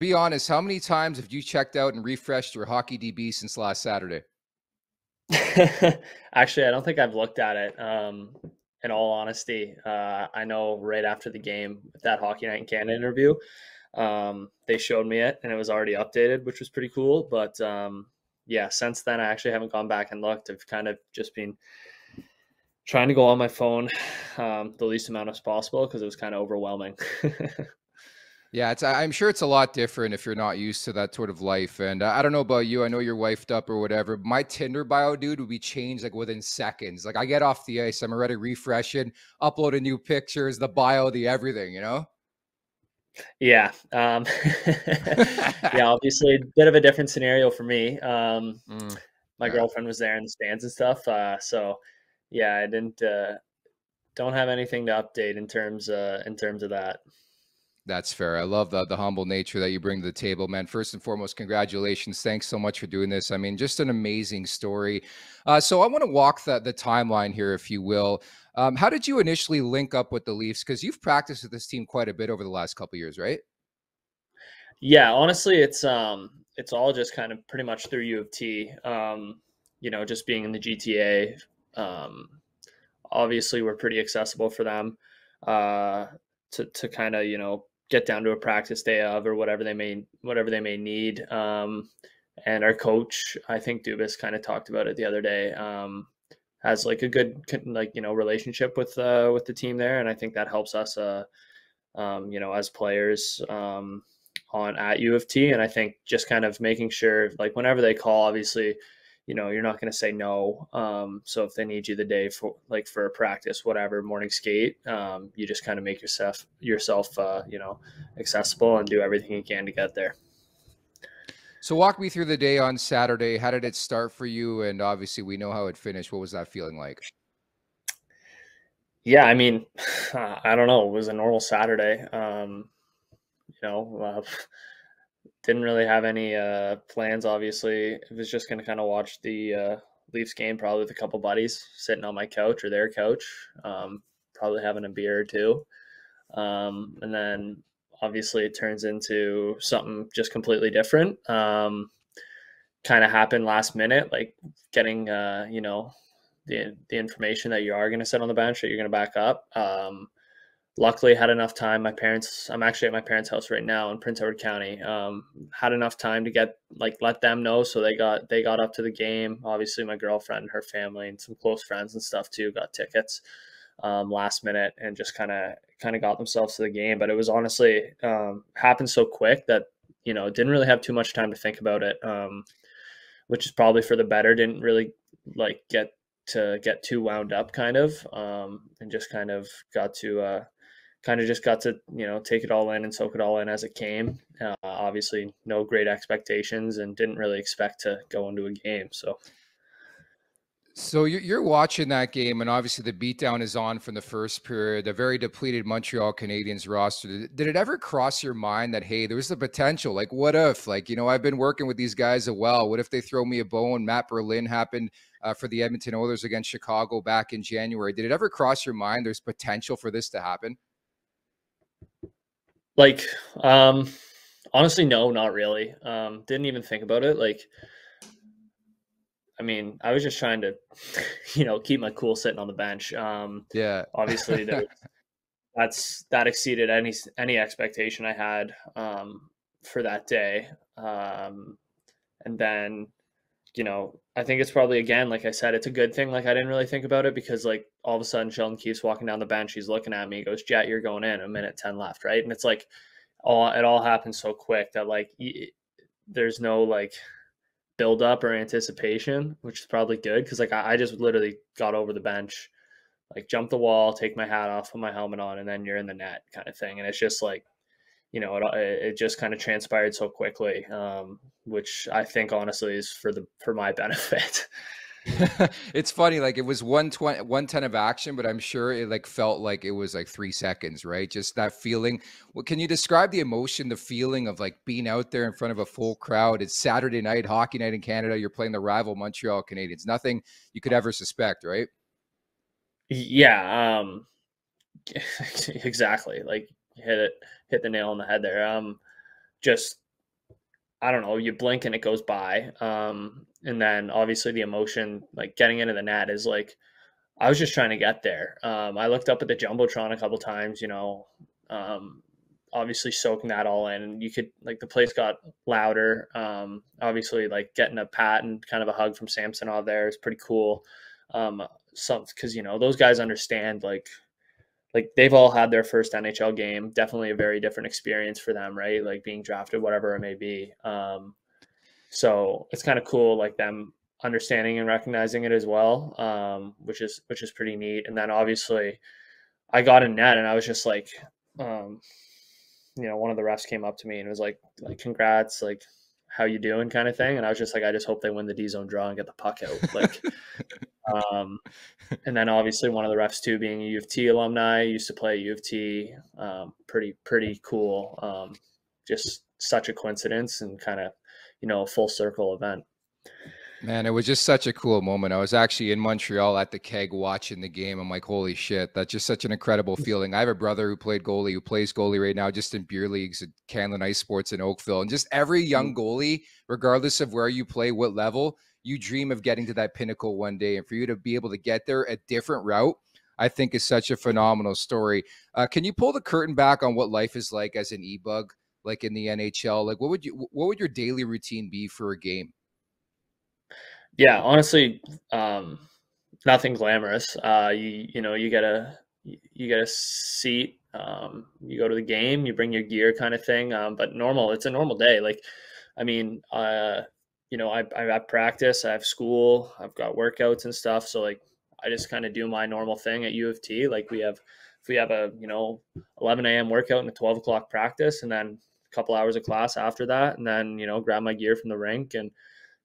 Be honest, how many times have you checked out and refreshed your hockey DB since last Saturday? Actually, I don't think I've looked at it. Um, in all honesty, uh, I know right after the game with that Hockey Night in Canada interview, um, they showed me it and it was already updated, which was pretty cool. But um, yeah, since then, I actually haven't gone back and looked. I've kind of just been trying to go on my phone um, the least amount as possible because it was kind of overwhelming. Yeah, it's. I'm sure it's a lot different if you're not used to that sort of life. And uh, I don't know about you. I know you're wifed up or whatever. My Tinder bio, dude, would be changed like within seconds. Like I get off the ice, I'm already refreshing, uploading new pictures, the bio, the everything. You know. Yeah. Um, yeah. Obviously, a bit of a different scenario for me. Um, mm, my yeah. girlfriend was there in the stands and stuff. Uh, so yeah, I didn't. Uh, don't have anything to update in terms uh, in terms of that. That's fair. I love the the humble nature that you bring to the table, man. First and foremost, congratulations. Thanks so much for doing this. I mean, just an amazing story. Uh, so I want to walk the the timeline here, if you will. Um, how did you initially link up with the Leafs? Because you've practiced with this team quite a bit over the last couple years, right? Yeah, honestly, it's um, it's all just kind of pretty much through U of T. Um, you know, just being in the GTA. Um, obviously, we're pretty accessible for them uh, to to kind of you know get down to a practice day of or whatever they may whatever they may need. Um, and our coach, I think Dubas kind of talked about it the other day. Um, has like a good like you know relationship with uh, with the team there, and I think that helps us uh, um, you know as players um, on at U of T. And I think just kind of making sure like whenever they call, obviously you know you're not going to say no um, so if they need you the day for like for a practice whatever morning skate um, you just kind of make yourself yourself uh, you know accessible and do everything you can to get there. So walk me through the day on saturday. How did it start for you? And obviously we know how it finished. What was that feeling like? Yeah i mean i don't know. It was a normal saturday. Um, you know uh, didn't really have any uh, plans. Obviously, it was just to kind of watch the uh, Leafs game, probably with a couple buddies, sitting on my couch or their couch, um, probably having a beer or two, um, and then obviously it turns into something just completely different. Um, kind of happened last minute, like getting uh, you know the the information that you are going to sit on the bench that you're going to back up. Um, luckily had enough time. My parents i'm actually at my parents house right now in prince edward county. Um, had enough time to get like let them know. So they got they got up to the game. Obviously my girlfriend and her family and some close friends and stuff too got tickets um, last minute and just kind of kind of got themselves to the game. But it was honestly um, happened so quick that you know didn't really have too much time to think about it um, which is probably for the better. Didn't really like get to get too wound up kind of um, and just kind of got to uh, kind of just got to you know take it all in and soak it all in as it came. Uh, obviously, no great expectations and didn't really expect to go into a game. So. So you're watching that game, and obviously the beatdown is on from the first period. A very depleted Montreal Canadiens roster. Did it ever cross your mind that hey, there's the potential? Like, what if? Like, you know, I've been working with these guys a well. What if they throw me a bone? Matt Berlin happened uh, for the Edmonton Oilers against Chicago back in January. Did it ever cross your mind? There's potential for this to happen. Like, um, honestly, no, not really. Um, didn't even think about it. Like, I mean, I was just trying to, you know, keep my cool sitting on the bench. Um, yeah. Obviously, there, that's that exceeded any any expectation I had um, for that day. Um, and then you know, I think it's probably again, like I said, it's a good thing. Like I didn't really think about it because like all of a sudden Sheldon Keefe's walking down the bench. He's looking at me. He goes, "Jett, you're going in." A minute ten left, right? And it's like all it all happens so quick that like there's no like build up or anticipation, which is probably good because like I, I just literally got over the bench, like jump the wall, take my hat off, put my helmet on, and then you're in the net kind of thing. And it's just like you know, it, it just kind of transpired so quickly, um, which I think honestly is for the for my benefit. it's funny, like it was 120, 110 of action, but I'm sure it like felt like it was like three seconds, right? Just that feeling. Well, can you describe the emotion, the feeling of like being out there in front of a full crowd? It's Saturday night, hockey night in Canada. You're playing the rival Montreal Canadiens. Nothing you could ever suspect, right? Yeah, um, exactly. Like hit it hit the nail on the head there. Um, just I don't know, you blink and it goes by. Um, and then obviously the emotion, like getting into the net, is like I was just trying to get there. Um, I looked up at the jumbotron a couple times, you know, um, obviously soaking that all in. And you could like the place got louder. Um, obviously, like getting a pat and kind of a hug from Samsonov there is pretty cool. Um, some because you know those guys understand like like they've all had their first NHL game. Definitely a very different experience for them, right? Like being drafted, whatever it may be. Um, so it's kind of cool, like them understanding and recognizing it as well, um, which is which is pretty neat. And then obviously, I got a net, and I was just like, um, you know, one of the refs came up to me and was like, like, congrats, like, how you doing, kind of thing. And I was just like, I just hope they win the D zone draw and get the puck out, like. um, and then obviously one of the refs too, being a U of T alumni, used to play U of T. Um, pretty pretty cool. Um, just such a coincidence and kind of you know a full circle event. Man, it was just such a cool moment. I was actually in Montreal at the keg watching the game. I'm like, holy shit, that's just such an incredible feeling. I have a brother who played goalie, who plays goalie right now, just in beer leagues at Canlan Ice Sports in Oakville. And just every young mm. goalie, regardless of where you play, what level, you dream of getting to that pinnacle one day. And for you to be able to get there a different route, I think is such a phenomenal story. Uh, can you pull the curtain back on what life is like as an e-bug, like in the NHL? Like, what would you, what would your daily routine be for a game? Yeah, honestly, um, nothing glamorous. Uh, you you know you get a you get a seat. Um, you go to the game. You bring your gear, kind of thing. Um, but normal, it's a normal day. Like, I mean, uh, you know, I I practice. I have school. I've got workouts and stuff. So like, I just kind of do my normal thing at U of T. Like we have, if we have a you know 11 a.m. workout and a 12 o'clock practice, and then a couple hours of class after that, and then you know grab my gear from the rink and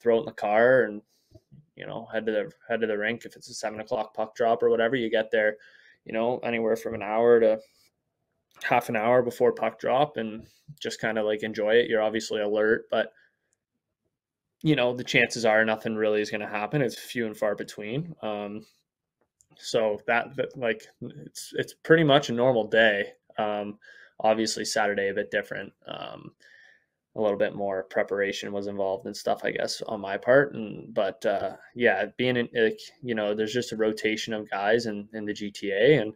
throw it in the car and you know, head to the head to the rink. If it's a seven o'clock puck drop or whatever, you get there, you know, anywhere from an hour to half an hour before puck drop and just kind of like enjoy it. You're obviously alert, but you know, the chances are nothing really is going to happen. It's few and far between. Um, so that, that like it's it's pretty much a normal day. Um, obviously Saturday a bit different. Um, a little bit more preparation was involved and stuff, I guess, on my part. And but uh, yeah, being in, like, you know, there's just a rotation of guys in, in the GTA and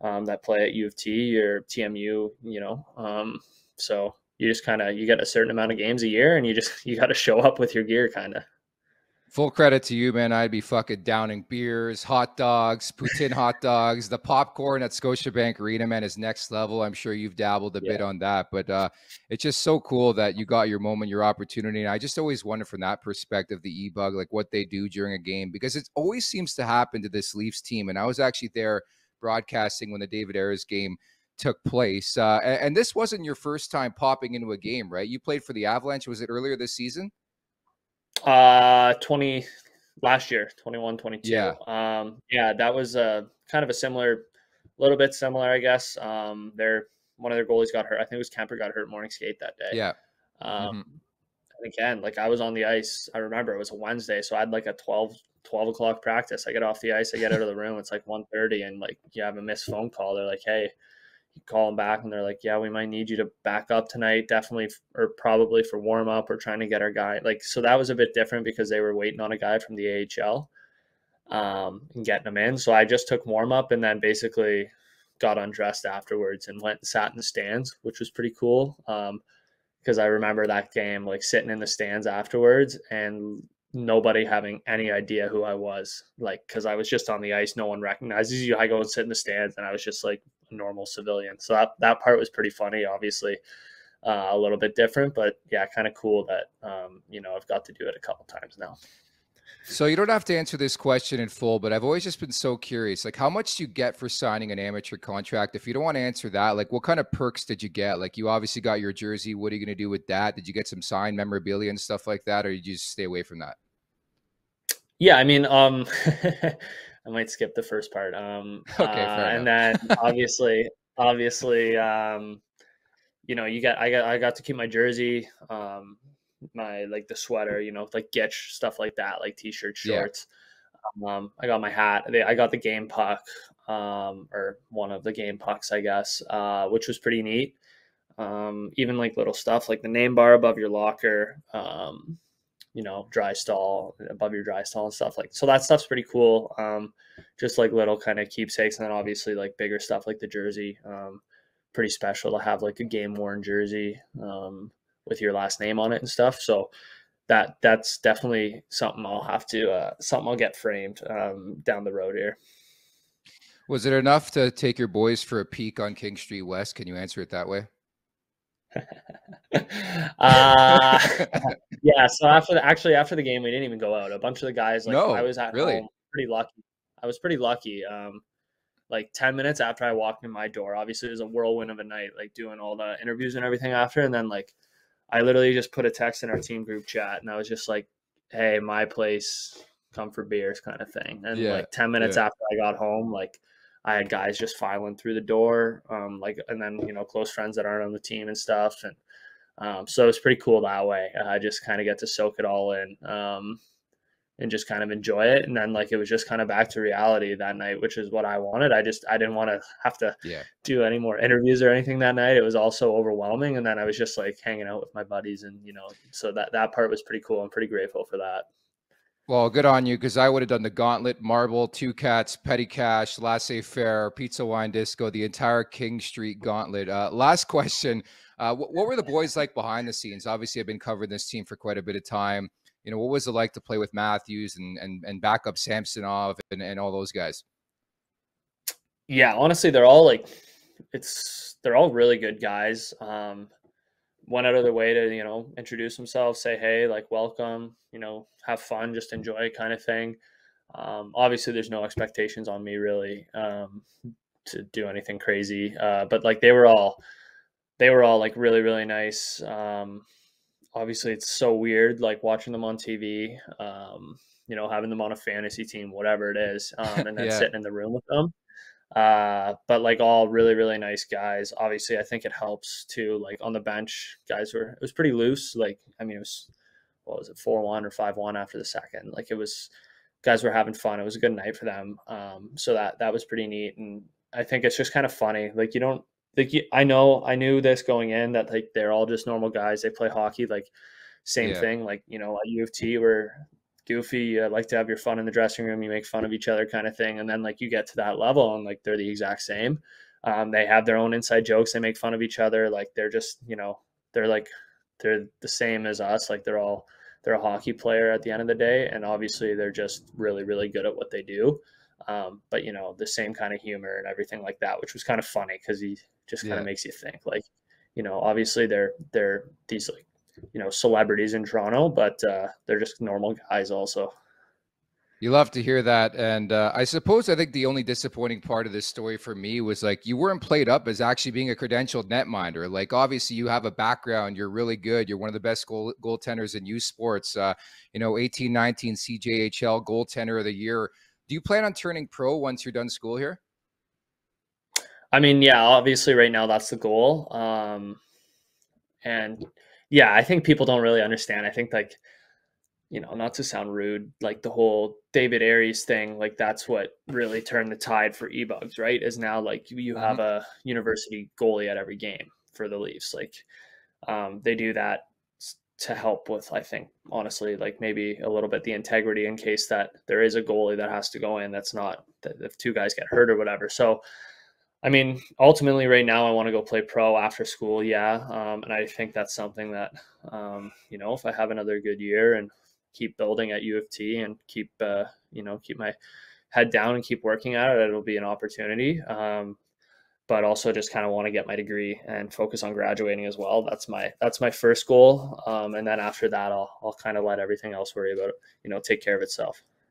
um, that play at U of T or TMU, you know. Um, so you just kind of you get a certain amount of games a year, and you just you got to show up with your gear, kind of. Full credit to you, man. I'd be fucking downing beers, hot dogs, poutine hot dogs, the popcorn at Scotiabank Arena, man, is next level. I'm sure you've dabbled a yeah. bit on that, but uh, it's just so cool that you got your moment, your opportunity. And I just always wonder from that perspective, the e-bug, like what they do during a game, because it always seems to happen to this Leafs team. And I was actually there broadcasting when the David Ayres game took place. Uh, and this wasn't your first time popping into a game, right? You played for the Avalanche. Was it earlier this season? Uh, 20 last year, 21, 22. Yeah. Um, yeah, that was a uh, kind of a similar, a little bit similar, I guess. Um, their one of their goalies got hurt. I think it was Kuemper got hurt morning skate that day. Yeah. Um, mm-hmm. again, like I was on the ice. I remember it was a Wednesday, so I had like a 12, 12 o'clock practice. I get off the ice, I get out of the room. It's like 1.30 and like you have a missed phone call. They're like, "Hey, you call them back and they're like, yeah, we might need you to back up tonight, definitely, or probably for warm up or trying to get our guy. Like, so that was a bit different because they were waiting on a guy from the AHL um, and getting him in. So I just took warm up and then basically got undressed afterwards and went and sat in the stands, which was pretty cool. Um, because I remember that game, like sitting in the stands afterwards and nobody having any idea who I was. Like, because I was just on the ice, no one recognizes you. I go and sit in the stands, and I was just like a normal civilian. So that that part was pretty funny. Obviously, uh, a little bit different, but yeah, kind of cool that um, you know I've got to do it a couple times now. So you don't have to answer this question in full, but I've always just been so curious. Like, how much do you get for signing an amateur contract? If you don't want to answer that, like, what kind of perks did you get? Like, you obviously got your jersey. What are you going to do with that? Did you get some signed memorabilia and stuff like that, or did you just stay away from that? Yeah, I mean, um, I might skip the first part. Um, okay, uh, and then obviously, obviously, um, you know, you got I got I got to keep my jersey, um, my like the sweater, you know, like Gitch stuff like that, like t-shirts, shorts. Yeah. Um, I got my hat. I got the game puck, um, or one of the game pucks, I guess, uh, which was pretty neat. um, even like little stuff like the name bar above your locker, um, you know, dry stall above your dry stall and stuff like so that stuff's pretty cool. Um, just like little kind of keepsakes, and then obviously like bigger stuff like the jersey. Um, pretty special to have like a game worn jersey um, with your last name on it and stuff. So that that's definitely something I'll have to uh, something I'll get framed um, down the road here. Was it enough to take your boys for a peek on King Street West? Can you answer it that way? uh, yeah. So after the, actually after the game, we didn't even go out. A bunch of the guys like no, I was at really home, pretty lucky. I was pretty lucky. Um, like 10 minutes after I walked in my door, obviously it was a whirlwind of a night, like doing all the interviews and everything after. And then like I literally just put a text in our team group chat and I was just like, Hey, my place, come for beers kind of thing. And yeah, like 10 minutes yeah. after I got home, like I had guys just filing through the door, um, like, and then, you know, close friends that aren't on the team and stuff. And, um, so it's pretty cool that way. I just kind of get to soak it all in. Um, and just kind of enjoy it. And then like it was just kind of back to reality that night, which is what I wanted. I just I didn't want to have to yeah. do any more interviews or anything that night. It was also overwhelming. And then I was just like hanging out with my buddies and you know, so that that part was pretty cool. I'm pretty grateful for that. Well, good on you because I would have done the gauntlet, marble, two cats, petty cash, laissez faire, pizza wine disco, the entire King Street gauntlet. Uh, last question. Uh, what, what were the boys like behind the scenes? Obviously, I've been covering this team for quite a bit of time you know, what was it like to play with Matthews and and and backup Samsonov and, and all those guys? Yeah, honestly, they're all like it's they're all really good guys. Um, went out of their way to you know introduce themselves, say hey, like welcome, you know, have fun, just enjoy kind of thing. Um, obviously, there's no expectations on me really um, to do anything crazy, uh, but like they were all they were all like really really nice. Um, obviously it's so weird like watching them on TV, um, you know, having them on a fantasy team, whatever it is, um, and then yeah. sitting in the room with them. Uh, but like all really, really nice guys. Obviously, I think it helps too. Like on the bench, guys were it was pretty loose. Like I mean, it was what was it four one or five one after the second. Like it was guys were having fun. It was a good night for them. Um, so that that was pretty neat. And I think it's just kind of funny. Like you don't like I know I knew this going in that like they're all just normal guys. They play hockey, like same yeah. thing. Like you know, at U of T, where goofy, you like to have your fun in the dressing room, you make fun of each other, kind of thing. And then like you get to that level, and like they're the exact same. Um, they have their own inside jokes. They make fun of each other. Like they're just you know they're like they're the same as us. Like they're all they're a hockey player at the end of the day, and obviously they're just really really good at what they do. Um, but you know the same kind of humor and everything like that, which was kind of funny because he just kind of makes you think like you know obviously they're they're these like you know celebrities in toronto but uh, they're just normal guys also. You love to hear that and uh, i suppose i think the only disappointing part of this story for me was like you weren't played up as actually being a credentialed netminder. Like obviously you have a background you're really good you're one of the best goal goaltenders in youth sports uh, you know 18 19 cjhl goaltender of the year. Do you plan on turning pro once you're done school here I mean, yeah, obviously right now that's the goal. Um, and yeah, I think people don't really understand. I think like, you know, not to sound rude, like the whole David Ayres thing, like that's what really turned the tide for ebugs, right? Is now like you have mm-hmm. a university goalie at every game for the Leafs. Like um, they do that to help with, I think, honestly, like maybe a little bit the integrity in case that there is a goalie that has to go in. That's not that if two guys get hurt or whatever. So I mean, ultimately, right now, I want to go play pro after school. Yeah, um, and I think that's something that um, you know, if I have another good year and keep building at U of T and keep uh, you know keep my head down and keep working at it, it'll be an opportunity. Um, but also just kind of want to get my degree and focus on graduating as well. That's my that's my first goal, um, and then after that, I'll I'll kind of let everything else worry about it. You know, take care of itself.